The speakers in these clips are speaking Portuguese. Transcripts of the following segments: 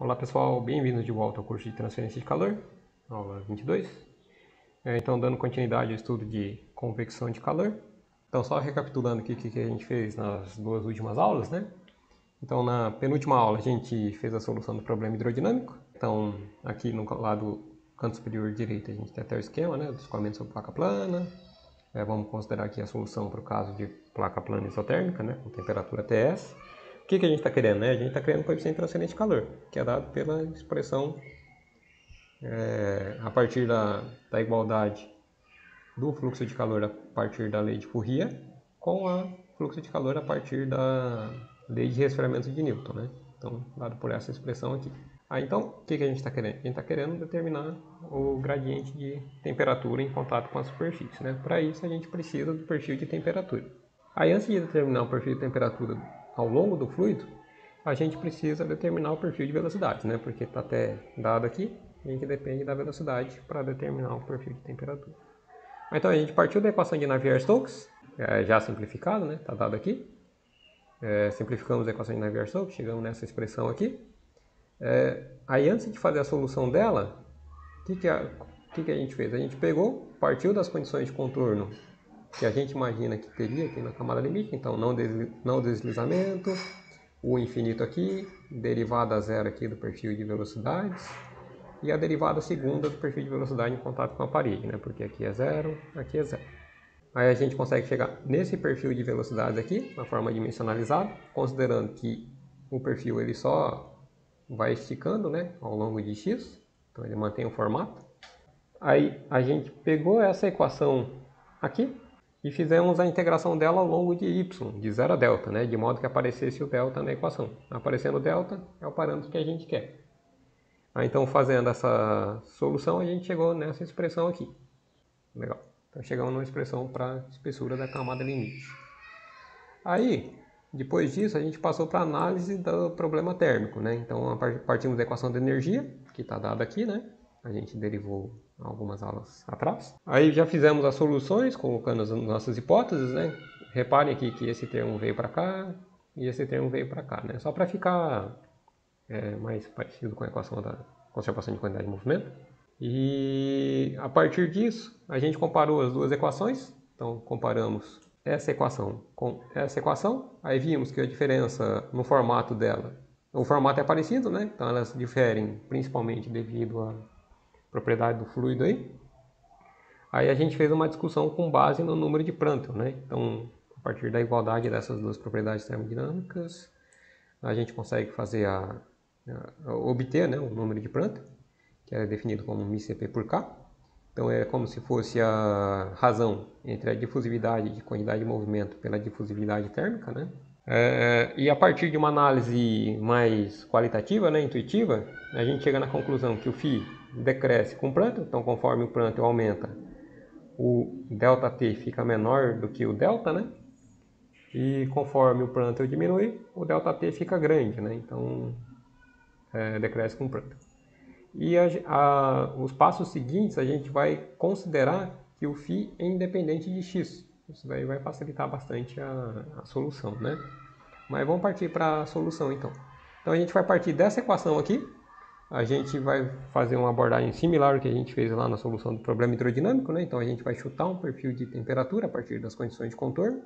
Olá pessoal, bem-vindos de volta ao curso de transferência de calor, aula 22. É, então, dando continuidade ao estudo de convecção de calor. Então, só recapitulando aqui o que a gente fez nas duas últimas aulas, né? Então, na penúltima aula, a gente fez a solução do problema hidrodinâmico. Então, aqui no lado canto superior direito, a gente tem até o esquema, né? Do escoamento sobre placa plana. É, vamos considerar aqui a solução para o caso de placa plana isotérmica, né? Com temperatura TS que, que a gente está querendo? Né? A gente está querendo o coeficiente transcendente de calor, que é dado pela expressão é, a partir da, da igualdade do fluxo de calor a partir da lei de Fourier com a fluxo de calor a partir da lei de resfriamento de Newton. Né? Então, dado por essa expressão aqui. Ah, então, o que, que a gente está querendo? A gente está querendo determinar o gradiente de temperatura em contato com a superfície. Né? Para isso, a gente precisa do perfil de temperatura. Aí, antes de determinar o perfil de temperatura ao longo do fluido, a gente precisa determinar o perfil de velocidade, né? Porque está até dado aqui, a gente depende da velocidade para determinar o perfil de temperatura. Então a gente partiu da equação de Navier-Stokes, é, já simplificado, né? Está dado aqui. É, simplificamos a equação de Navier-Stokes, chegamos nessa expressão aqui. É, aí antes de fazer a solução dela, o que, que, que, que a gente fez? A gente pegou, partiu das condições de contorno que a gente imagina que teria aqui na camada limite, então não, desli não deslizamento, o infinito aqui, derivada zero aqui do perfil de velocidades e a derivada segunda do perfil de velocidade em contato com a parede, né? porque aqui é zero, aqui é zero. Aí a gente consegue chegar nesse perfil de velocidades aqui, na forma dimensionalizada, considerando que o perfil ele só vai esticando né, ao longo de x, então ele mantém o formato. Aí a gente pegou essa equação aqui, e fizemos a integração dela ao longo de y, de 0 a delta, né? de modo que aparecesse o delta na equação. Aparecendo o delta é o parâmetro que a gente quer. Ah, então, fazendo essa solução, a gente chegou nessa expressão aqui. Legal. Então, chegamos numa expressão para espessura da camada limite. Aí, depois disso, a gente passou para a análise do problema térmico. Né? Então, partimos da equação de energia, que está dada aqui, né? A gente derivou algumas aulas atrás. Aí já fizemos as soluções, colocando as nossas hipóteses, né? Reparem aqui que esse termo veio para cá e esse termo veio para cá, né? Só para ficar é, mais parecido com a equação da conservação de quantidade de movimento. E a partir disso, a gente comparou as duas equações. Então, comparamos essa equação com essa equação. Aí vimos que a diferença no formato dela, o formato é parecido, né? Então, elas diferem principalmente devido a propriedade do fluido aí. Aí a gente fez uma discussão com base no número de Prandtl, né? Então, a partir da igualdade dessas duas propriedades termodinâmicas, a gente consegue fazer a, a obter né, o número de Prandtl, que é definido como μCp por K. Então é como se fosse a razão entre a difusividade de quantidade de movimento pela difusividade térmica, né? É, e a partir de uma análise mais qualitativa, né, intuitiva, a gente chega na conclusão que o φ decresce com o Prandtl, então conforme o Prandtl aumenta, o ΔT fica menor do que o delta, né? E conforme o Prandtl diminui, o ΔT fica grande, né? Então, é, decresce com o Prandtl. E a, a, os passos seguintes a gente vai considerar que o φ é independente de x. Isso daí vai facilitar bastante a, a solução, né? Mas vamos partir para a solução então. Então a gente vai partir dessa equação aqui, a gente vai fazer uma abordagem similar ao que a gente fez lá na solução do problema hidrodinâmico, né? Então a gente vai chutar um perfil de temperatura a partir das condições de contorno.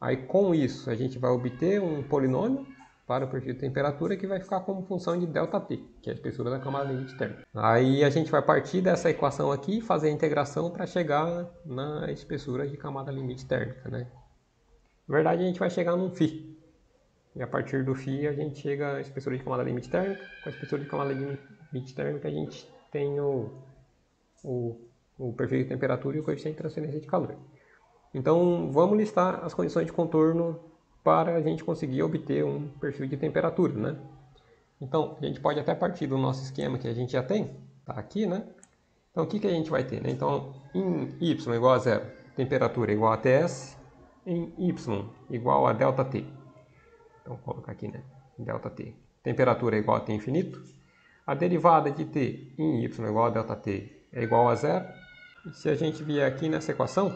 Aí com isso a gente vai obter um polinômio para o perfil de temperatura que vai ficar como função de ΔT, que é a espessura da camada limite térmica. Aí a gente vai partir dessa equação aqui e fazer a integração para chegar na espessura de camada limite térmica, né? Na verdade a gente vai chegar num φ, e a partir do φ a gente chega à espessura de camada limite térmica. Com a espessura de camada limite térmica a gente tem o, o, o perfil de temperatura e o coeficiente de transferência de calor. Então vamos listar as condições de contorno para a gente conseguir obter um perfil de temperatura, né? Então a gente pode até partir do nosso esquema que a gente já tem, tá aqui, né? Então o que, que a gente vai ter? Né? Então em y igual a zero, temperatura igual a Ts, em y igual a ΔT. Então, vou colocar aqui, né? ΔT. Temperatura é igual a T infinito. A derivada de T em Y igual a ΔT é igual a zero. E se a gente vier aqui nessa equação,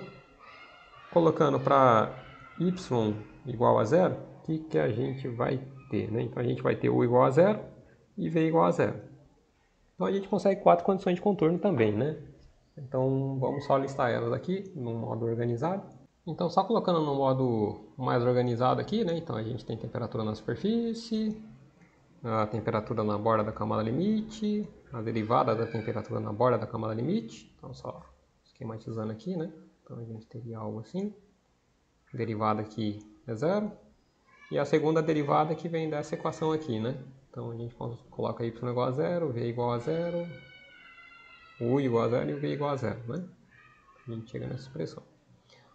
colocando para Y igual a zero, o que, que a gente vai ter? Né? Então, a gente vai ter U igual a zero e v igual a zero. Então a gente consegue quatro condições de contorno também, né? Então vamos só listar elas aqui no modo organizado. Então só colocando no modo mais organizado aqui, né? Então a gente tem temperatura na superfície, a temperatura na borda da camada limite, a derivada da temperatura na borda da camada limite. Então só esquematizando aqui, né? Então a gente teria algo assim. Derivada aqui é zero. E a segunda derivada que vem dessa equação aqui, né? Então a gente coloca y igual a zero, v igual a zero, u igual a zero e v igual a zero, né? A gente chega nessa expressão.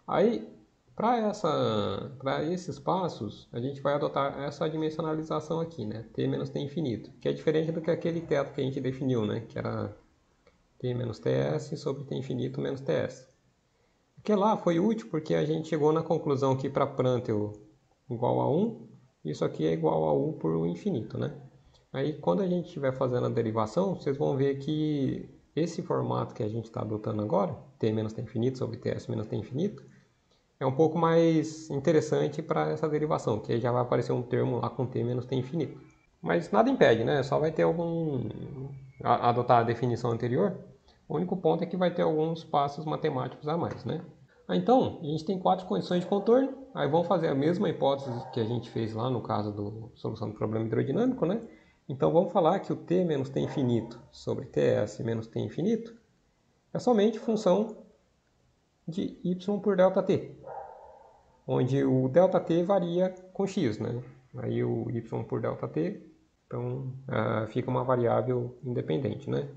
Aí, para esses passos, a gente vai adotar essa dimensionalização aqui, né? t menos t infinito, que é diferente do que aquele teto que a gente definiu, né? Que era t menos ts sobre t infinito menos ts. Que lá foi útil porque a gente chegou na conclusão que para Prandtl igual a 1, isso aqui é igual a 1 por 1 infinito, né? Aí quando a gente estiver fazendo a derivação, vocês vão ver que esse formato que a gente está adotando agora, t menos t infinito sobre ts menos t infinito, é um pouco mais interessante para essa derivação, que já vai aparecer um termo lá com t menos t infinito. Mas nada impede, né? Só vai ter algum... adotar a definição anterior. O único ponto é que vai ter alguns passos matemáticos a mais, né? Ah, então, a gente tem quatro condições de contorno. Aí vamos fazer a mesma hipótese que a gente fez lá no caso da solução do problema hidrodinâmico, né? Então vamos falar que o t menos t infinito sobre ts menos t infinito é somente função de y por ΔT, onde o ΔT varia com x, né? Aí o y por ΔT, então uh, fica uma variável independente, né?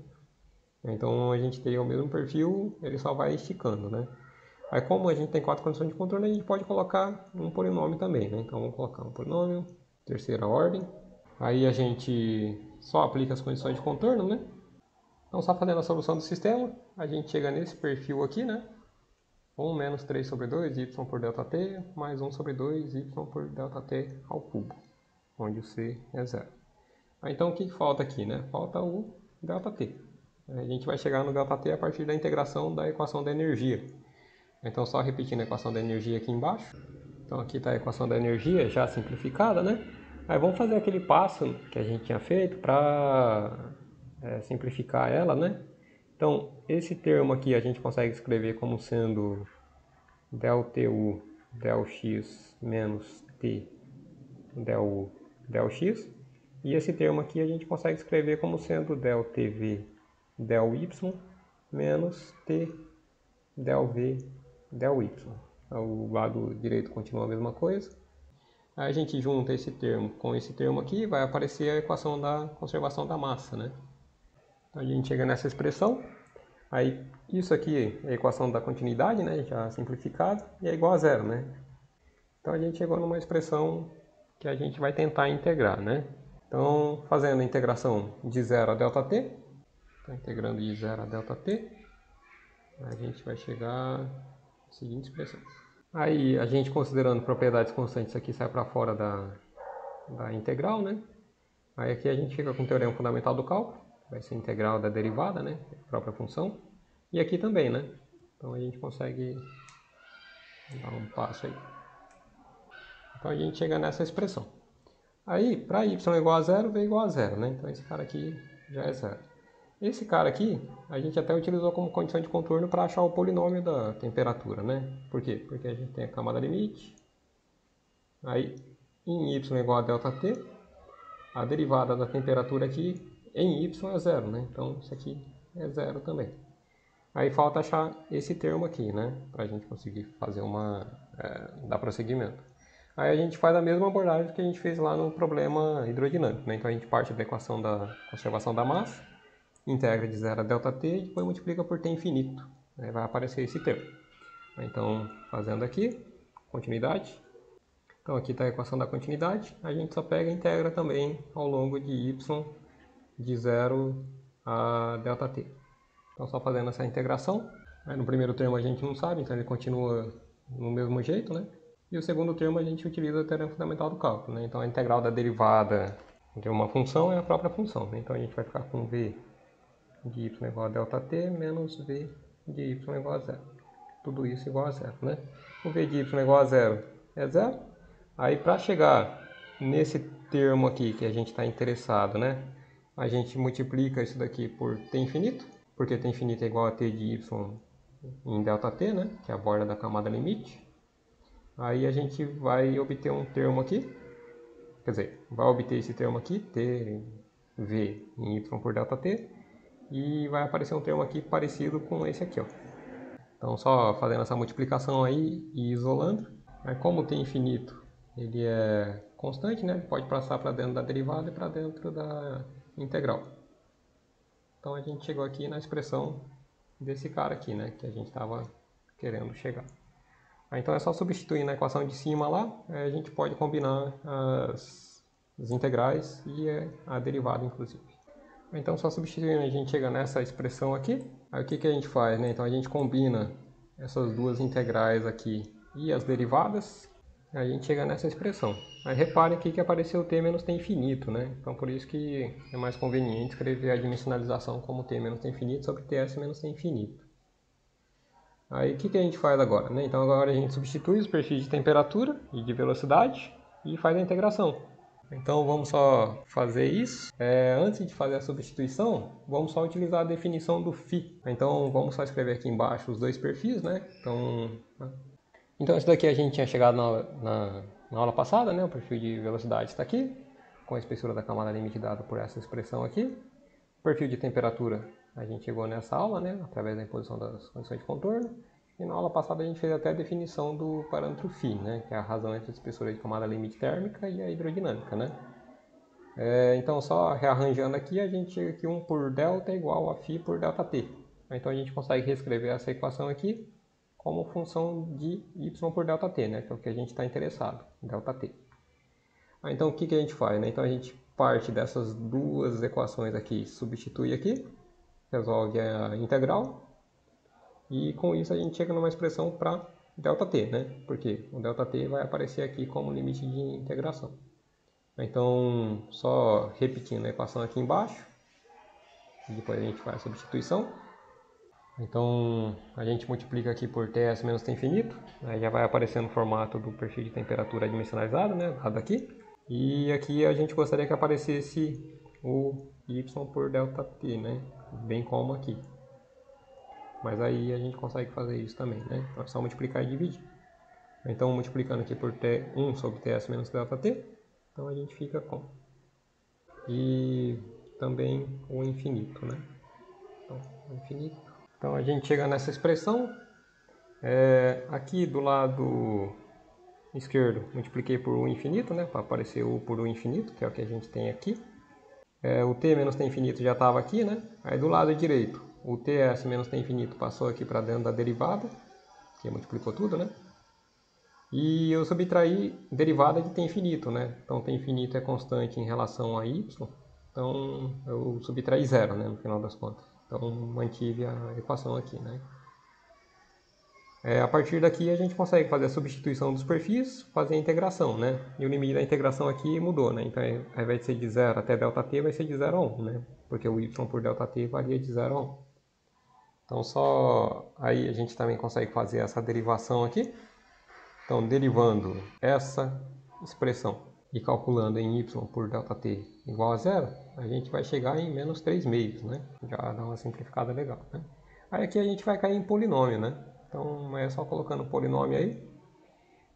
Então a gente tem o mesmo perfil, ele só vai esticando, né? Aí como a gente tem quatro condições de contorno, a gente pode colocar um polinômio também, né? Então vamos colocar um polinômio, terceira ordem, Aí a gente só aplica as condições de contorno, né? Então, só fazendo a solução do sistema, a gente chega nesse perfil aqui, né? 1 menos 3 sobre 2, y por ΔT, mais 1 sobre 2, y por ΔT ao cubo, onde o c é zero. então, o que falta aqui, né? Falta o ΔT. A gente vai chegar no ΔT a partir da integração da equação da energia. Então, só repetindo a equação da energia aqui embaixo. Então, aqui está a equação da energia já simplificada, né? Aí vamos fazer aquele passo que a gente tinha feito para é, simplificar ela, né? Então, esse termo aqui a gente consegue escrever como sendo ΔTU, ΔX X menos T ΔU, ΔX. X. E esse termo aqui a gente consegue escrever como sendo ΔTV, ΔY Y menos T ΔV, V Y. Então, o lado direito continua a mesma coisa. A gente junta esse termo com esse termo aqui, vai aparecer a equação da conservação da massa, né? A gente chega nessa expressão, aí isso aqui é a equação da continuidade, né? Já simplificado, e é igual a zero, né? Então a gente chegou numa expressão que a gente vai tentar integrar, né? Então, fazendo a integração de zero a ΔT, então, integrando de zero a ΔT, a gente vai chegar à seguinte expressão. Aí a gente considerando propriedades constantes aqui sai para fora da, da integral, né? Aí aqui a gente fica com o teorema fundamental do cálculo, vai ser integral da derivada, né? A própria função. E aqui também, né? Então a gente consegue dar um passo aí. Então a gente chega nessa expressão. Aí, para y igual a zero, v igual a zero, né? Então esse cara aqui já é zero. Esse cara aqui, a gente até utilizou como condição de contorno para achar o polinômio da temperatura, né? Por quê? Porque a gente tem a camada limite, aí em y igual a ΔT, a derivada da temperatura aqui em y é zero, né? Então isso aqui é zero também. Aí falta achar esse termo aqui, né? Para a gente conseguir fazer uma... É, dar prosseguimento. Aí a gente faz a mesma abordagem que a gente fez lá no problema hidrodinâmico, né? Então a gente parte da equação da conservação da massa, integra de 0 a ΔT e depois multiplica por t infinito. Aí vai aparecer esse termo. Então, fazendo aqui, continuidade. Então, aqui está a equação da continuidade. A gente só pega e integra também ao longo de y de 0 a ΔT. Então, só fazendo essa integração. Aí, no primeiro termo a gente não sabe, então ele continua no mesmo jeito, né? E o segundo termo a gente utiliza o teorema fundamental do cálculo, né? Então, a integral da derivada de uma função é a própria função, né? Então, a gente vai ficar com v de y igual a ΔT menos v de y igual a zero. Tudo isso igual a zero, né? O v de y igual a zero é zero. Aí para chegar nesse termo aqui que a gente está interessado, né? A gente multiplica isso daqui por t infinito, porque t infinito é igual a t de y em ΔT, né? que é a borda da camada limite. Aí a gente vai obter um termo aqui, quer dizer, vai obter esse termo aqui, t v em y por ΔT, e vai aparecer um termo aqui parecido com esse aqui. Ó. Então só fazendo essa multiplicação aí e isolando, aí como t infinito ele é constante, né? pode passar para dentro da derivada e para dentro da integral. Então a gente chegou aqui na expressão desse cara aqui, né? Que a gente estava querendo chegar. Então é só substituir na equação de cima lá, a gente pode combinar as, as integrais e a derivada inclusive. Então só substituindo a gente chega nessa expressão aqui. Aí o que, que a gente faz? Né? Então a gente combina essas duas integrais aqui e as derivadas a gente chega nessa expressão. Aí repare aqui que apareceu t menos t infinito, né? Então por isso que é mais conveniente escrever a dimensionalização como t menos t infinito sobre ts menos t infinito. Aí o que, que a gente faz agora? Né? Então agora a gente substitui os perfis de temperatura e de velocidade e faz a integração. Então vamos só fazer isso. É, antes de fazer a substituição, vamos só utilizar a definição do φ. Então vamos só escrever aqui embaixo os dois perfis, né? Então então isso daqui a gente tinha chegado na, na, na aula passada, né? o perfil de velocidade está aqui, com a espessura da camada limite dada por essa expressão aqui. O perfil de temperatura a gente chegou nessa aula, né? através da imposição das condições de contorno. E na aula passada a gente fez até a definição do parâmetro φ, né? que é a razão entre a espessura de camada limite térmica e a hidrodinâmica. Né? É, então só rearranjando aqui, a gente chega aqui 1 por delta é igual a φ por delta t. Então a gente consegue reescrever essa equação aqui como função de y por ΔT, né? que é o que a gente está interessado, ΔT. Ah, então o que, que a gente faz? Né? Então a gente parte dessas duas equações aqui, substitui aqui, resolve a integral, e com isso a gente chega numa expressão para ΔT, né? porque o ΔT vai aparecer aqui como limite de integração. Então, só repetindo a equação aqui embaixo, depois a gente faz a substituição. Então a gente multiplica aqui por Ts menos T infinito, aí já vai aparecer no formato do perfil de temperatura dimensionalizado, né, dado aqui. E aqui a gente gostaria que aparecesse o y por ΔT, né, bem como aqui. Mas aí a gente consegue fazer isso também, né, é só multiplicar e dividir. Então multiplicando aqui por T1 sobre Ts menos ΔT, então a gente fica com. E também o infinito, né. Então, o infinito então a gente chega nessa expressão. É, aqui do lado esquerdo multipliquei por u infinito, né, para aparecer u por u infinito, que é o que a gente tem aqui. É, o t menos t infinito já estava aqui, né? Aí do lado direito, o ts menos t infinito passou aqui para dentro da derivada, que multiplicou tudo, né? E eu subtraí derivada de t infinito, né? Então t infinito é constante em relação a y, então eu subtraí zero, né, no final das contas. Então mantive a equação aqui, né? É, a partir daqui a gente consegue fazer a substituição dos perfis, fazer a integração, né? E o limite da integração aqui mudou, né? Então ao invés de ser de 0 até ΔT, vai ser de 0 a 1, né? Porque o y por ΔT varia de 0 a 1. Então só aí a gente também consegue fazer essa derivação aqui. Então derivando essa expressão e calculando em y por ΔT igual a zero, a gente vai chegar em menos 3 meios, né? Já dá uma simplificada legal, né? Aí aqui a gente vai cair em polinômio, né? Então é só colocando polinômio aí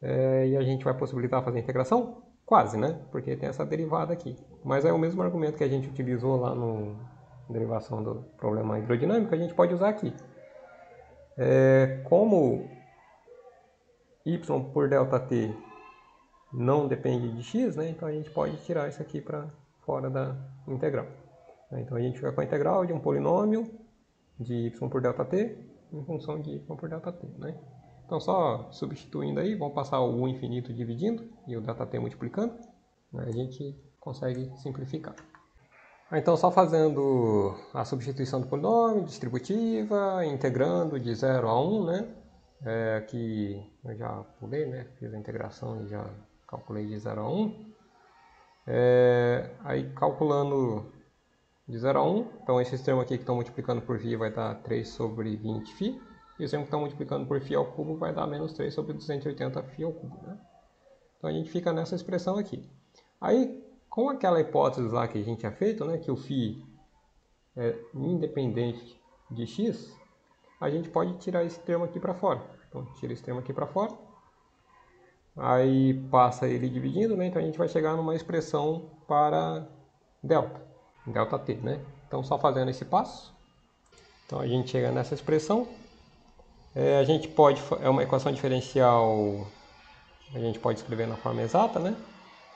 é, e a gente vai possibilitar fazer a integração? Quase, né? Porque tem essa derivada aqui. Mas é o mesmo argumento que a gente utilizou lá no derivação do problema hidrodinâmico, a gente pode usar aqui. É, como y por ΔT não depende de x, né? então a gente pode tirar isso aqui para fora da integral. Então a gente fica com a integral de um polinômio de y por ΔT em função de y por ΔT. Né? Então só substituindo aí, vamos passar o u infinito dividindo e o ΔT multiplicando, né? a gente consegue simplificar. Então só fazendo a substituição do polinômio, distributiva, integrando de 0 a 1, né? É, aqui eu já pulei, né? Fiz a integração e já calculei de 0 a 1. É, aí calculando de 0 a 1, então esses termos aqui que estão multiplicando por φ vai dar 3 sobre 20 φ, e os termos que estão multiplicando por φ ao cubo vai dar menos 3 sobre 280 φ ao cubo. Né? Então a gente fica nessa expressão aqui. Aí, Com aquela hipótese lá que a gente tinha feito, né, que o φ é independente de x, a gente pode tirar esse termo aqui para fora. Então, tira esse termo aqui para fora. Aí passa ele dividindo, né? Então a gente vai chegar numa expressão para delta, delta t, né? Então só fazendo esse passo. Então a gente chega nessa expressão. É, a gente pode, é uma equação diferencial, a gente pode escrever na forma exata, né?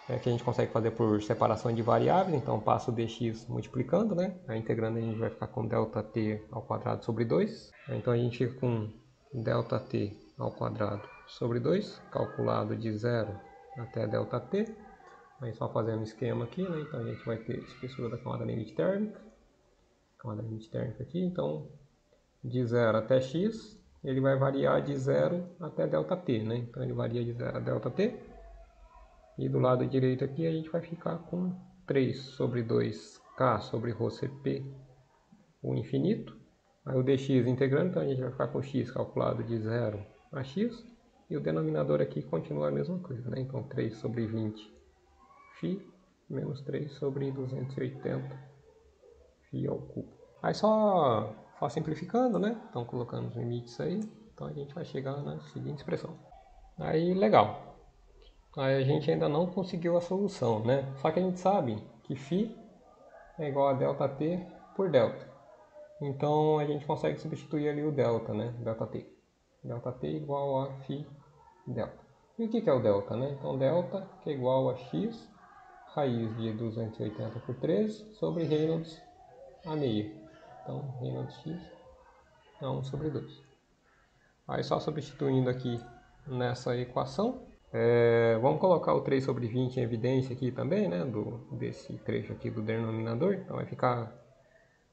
É, que a gente consegue fazer por separação de variáveis, então passo dx multiplicando, né? A integrando a gente vai ficar com ΔT ao quadrado sobre 2. Então a gente fica com ΔT ao quadrado sobre 2, calculado de 0 até ΔT. Aí só fazendo o esquema aqui, né? Então a gente vai ter espessura da camada limite térmica, camada limite térmica aqui, então de 0 até x, ele vai variar de 0 até ΔT, né? Então ele varia de 0 a ΔT. E do lado direito aqui a gente vai ficar com 3 sobre 2k sobre rho CP, o infinito. Aí o dx integrando, então a gente vai ficar com x calculado de 0 a x. E o denominador aqui continua a mesma coisa, né? Então 3 sobre 20 φ menos 3 sobre 280 φ ao cubo. Aí só, só simplificando, né? Então colocando os limites aí, então a gente vai chegar na seguinte expressão. Aí legal. Aí a gente ainda não conseguiu a solução, né? Só que a gente sabe que φ é igual a ΔT por delta. Então a gente consegue substituir ali o delta, né? ΔT. ΔT igual a φ delta. E o que é o delta? Né? Então, delta que é igual a x raiz de 280 por 13 sobre Reynolds a meia. Então, Reynolds x é 1 sobre 2. Aí, só substituindo aqui nessa equação, é, vamos colocar o 3 sobre 20 em evidência aqui também, né, do, desse trecho aqui do denominador. Então, vai ficar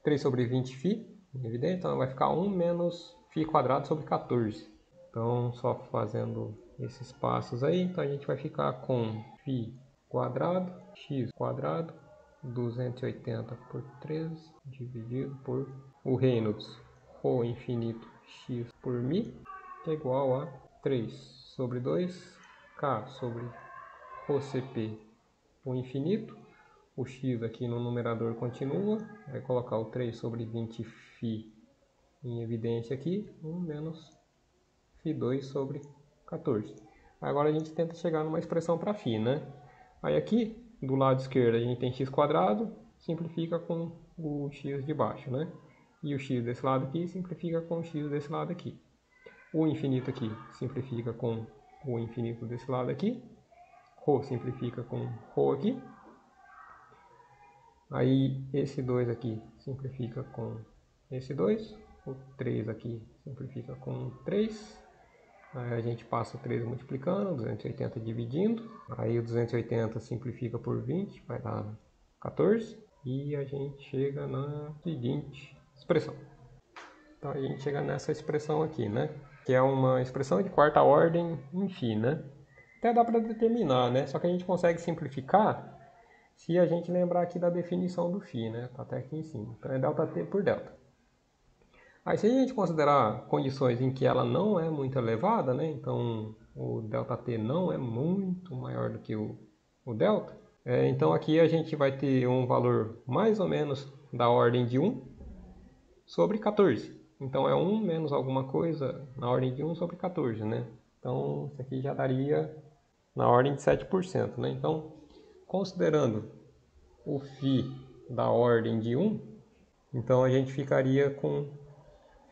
3 sobre 20 φ em evidência, então vai ficar 1 menos φ quadrado sobre 14. Então, só fazendo esses passos aí, então a gente vai ficar com φ quadrado, x quadrado, 280 por 13, dividido por o Reynolds, rho infinito x por mi, que é igual a 3 sobre 2, k sobre rho cp, o infinito, o x aqui no numerador continua, vai colocar o 3 sobre 20 φ em evidência aqui, 1 menos φ2 sobre 14. Agora a gente tenta chegar numa expressão para φ, né? Aí aqui, do lado esquerdo, a gente tem x quadrado, simplifica com o x de baixo, né? E o x desse lado aqui simplifica com o x desse lado aqui. O infinito aqui simplifica com o infinito desse lado aqui. Rho simplifica com Rho aqui. Aí esse 2 aqui simplifica com esse 2. O 3 aqui simplifica com 3. Aí a gente passa o 3 multiplicando, 280 dividindo. Aí o 280 simplifica por 20, vai dar 14. E a gente chega na seguinte expressão. Então a gente chega nessa expressão aqui, né? Que é uma expressão de quarta ordem em né? Até dá para determinar, né? Só que a gente consegue simplificar se a gente lembrar aqui da definição do φ, né? Tá até aqui em cima. Então é ΔT por delta. Aí se a gente considerar condições em que ela não é muito elevada, né, então o ΔT não é muito maior do que o, o delta, é, então aqui a gente vai ter um valor mais ou menos da ordem de 1 sobre 14. Então é 1 menos alguma coisa na ordem de 1 sobre 14, né? Então isso aqui já daria na ordem de 7%, né? Então, considerando o φ da ordem de 1, então a gente ficaria com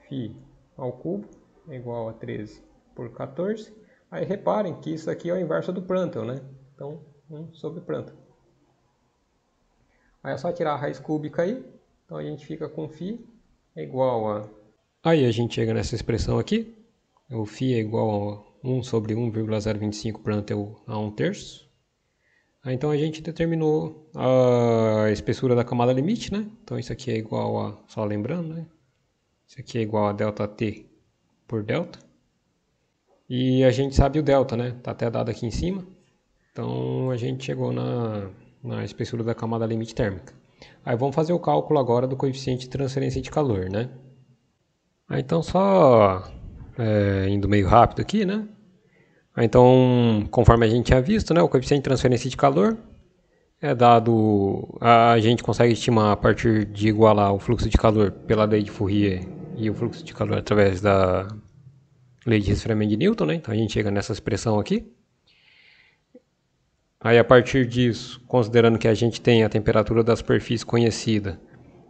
φ ao cubo é igual a 13 por 14. Aí reparem que isso aqui é o inverso do Prandtl, né? Então, 1 sobre Prandtl. Aí é só tirar a raiz cúbica aí. Então a gente fica com φ é igual a... Aí a gente chega nessa expressão aqui. O φ é igual a 1 sobre 1,025 Prandtl a 1 terço. Aí, então a gente determinou a espessura da camada limite, né? Então isso aqui é igual a, só lembrando, né? Isso aqui é igual a ΔT por delta. E a gente sabe o delta, né? Está até dado aqui em cima. Então a gente chegou na, na espessura da camada limite térmica. Aí vamos fazer o cálculo agora do coeficiente de transferência de calor, né? Aí, então só é, indo meio rápido aqui, né? Aí, então, conforme a gente tinha visto, né, o coeficiente de transferência de calor é dado, a gente consegue estimar a partir de igualar o fluxo de calor pela lei de Fourier e o fluxo de calor através da lei de resfriamento de Newton, né? Então a gente chega nessa expressão aqui. Aí a partir disso, considerando que a gente tem a temperatura da superfície conhecida,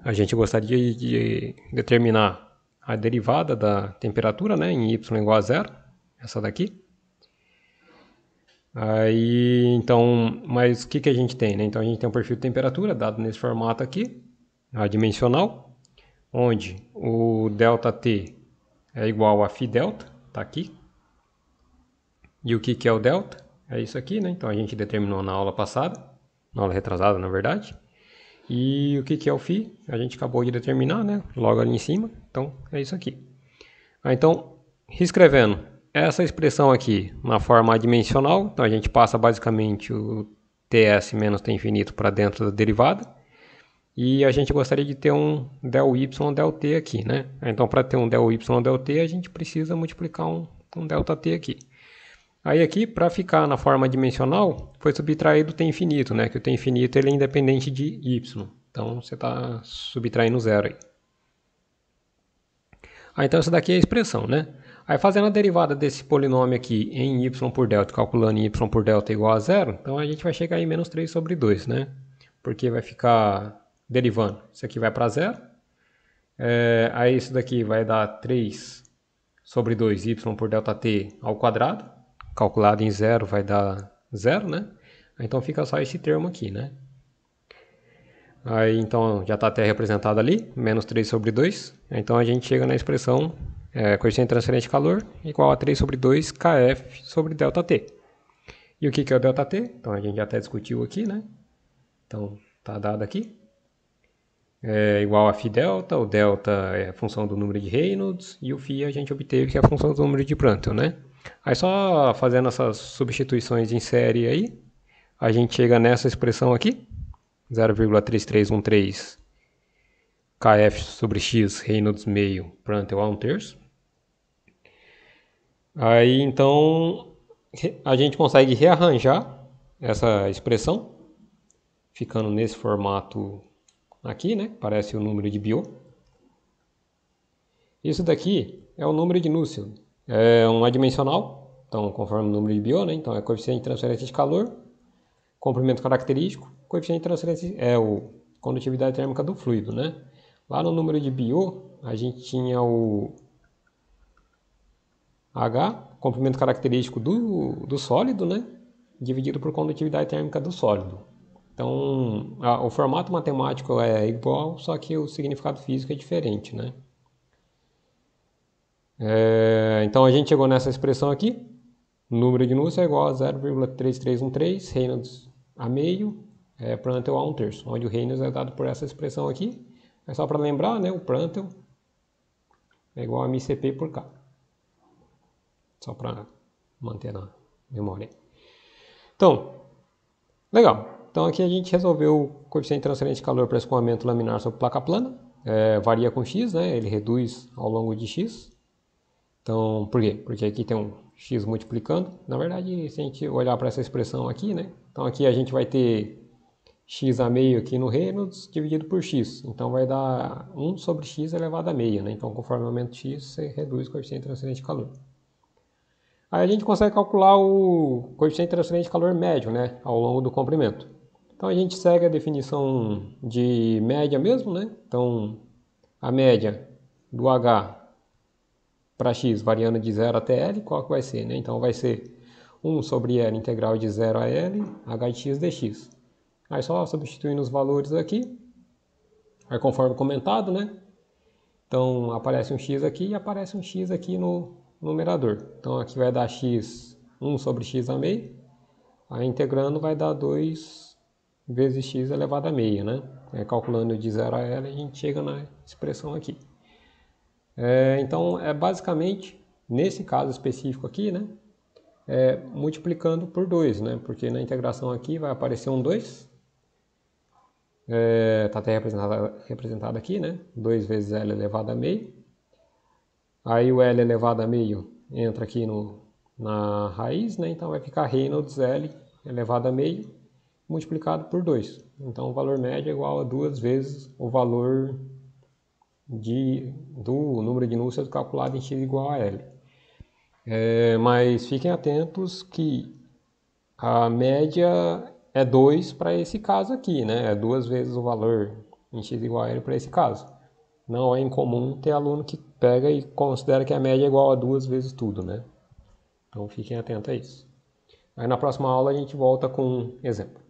a gente gostaria de determinar a derivada da temperatura, né, em y igual a zero, essa daqui. Aí, então, mas o que, que a gente tem, né? Então a gente tem um perfil de temperatura dado nesse formato aqui, adimensional, onde o ΔT é igual a φ delta, tá aqui. E o que, que é o delta? É isso aqui, né? Então a gente determinou na aula passada, na aula retrasada, na verdade. E o que, que é o φ? A gente acabou de determinar, né? Logo ali em cima. Então é isso aqui. Ah, então, reescrevendo essa expressão aqui na forma adimensional, então a gente passa basicamente o ts menos t infinito para dentro da derivada. E a gente gostaria de ter um del y del t aqui, né? Então, para ter um del y del t, a gente precisa multiplicar um, um delta t aqui. Aí aqui, para ficar na forma dimensional, foi subtraído o t infinito, né? Que o t infinito ele é independente de y. Então, você está subtraindo zero aí. Ah, então essa daqui é a expressão, né? Aí fazendo a derivada desse polinômio aqui em y por delta, calculando y por delta igual a zero, então a gente vai chegar em menos 3 sobre 2, né? Porque vai ficar derivando. Isso aqui vai para zero. É, aí isso daqui vai dar 3 sobre 2 y por delta t ao quadrado calculado em zero vai dar zero, né? Então fica só esse termo aqui, né? Aí então já está até representado ali, menos 3 sobre 2. Então a gente chega na expressão é, coeficiente transferente de calor igual a 3 sobre 2 kf sobre ΔT. E o que, que é o ΔT? Então a gente já até discutiu aqui, né? Então está dado aqui. É igual a φ delta, o delta é a função do número de Reynolds e o φ a gente obteve que é a função do número de Prandtl, né? Aí só fazendo essas substituições em série aí, a gente chega nessa expressão aqui, 0,3313 kf sobre x Reynolds meio Prandtl a 1 terço. Aí então a gente consegue rearranjar essa expressão, ficando nesse formato aqui, né? Parece o número de Biot. Isso daqui é o número de Nusselt é um adimensional, então conforme o número de Biot, né? então é coeficiente de transferência de calor, comprimento característico, coeficiente de transferência é o condutividade térmica do fluido, né? Lá no número de Biot, a gente tinha o H, comprimento característico do, do sólido, né? Dividido por condutividade térmica do sólido. Então, a, o formato matemático é igual, só que o significado físico é diferente, né? É, então a gente chegou nessa expressão aqui. Número de Nusselt é igual a 0,3313 Reynolds a meio é, Prandtl a 1 terço, onde o Reynolds é dado por essa expressão aqui. É só para lembrar, né, o Prandtl é igual a MCP por K. Só para manter na memória. Então, legal. Então aqui a gente resolveu o coeficiente de transferência de calor para escoamento laminar sobre placa plana. É, varia com x, né? ele reduz ao longo de x. Então, por quê? Porque aqui tem um x multiplicando. Na verdade, se a gente olhar para essa expressão aqui, né? Então aqui a gente vai ter x a meio aqui no Reynolds dividido por x. Então vai dar 1 sobre x elevado a meio, né? Então conforme aumenta x, você reduz o coeficiente de transferência de calor. Aí a gente consegue calcular o coeficiente de transferência de calor médio, né? Ao longo do comprimento. Então a gente segue a definição de média mesmo, né? Então a média do H para x variando de 0 até L, qual que vai ser? Né? Então vai ser 1 sobre L integral de 0 a L, h de x dx. Aí só substituindo os valores aqui, aí conforme comentado, né? Então aparece um x aqui e aparece um x aqui no numerador. Então aqui vai dar x 1 sobre x a meio, aí integrando vai dar 2 vezes x elevado a meio, né? É, calculando de 0 a L a gente chega na expressão aqui. É, então, é basicamente, nesse caso específico aqui, né, é, multiplicando por 2, né, porque na integração aqui vai aparecer um 2, está é, até representado, representado aqui, né, 2 vezes L elevado a meio, aí o L elevado a meio entra aqui no, na raiz, né, então vai ficar Reynolds L elevado a meio, multiplicado por 2. Então, o valor médio é igual a duas vezes o valor de, do número de núcleos calculado em x igual a L. É, mas fiquem atentos que a média é 2 para esse caso aqui, né? É duas vezes o valor em x igual a L para esse caso. Não é incomum ter aluno que pega e considera que a média é igual a duas vezes tudo, né? Então fiquem atentos a isso. Aí na próxima aula a gente volta com um exemplo.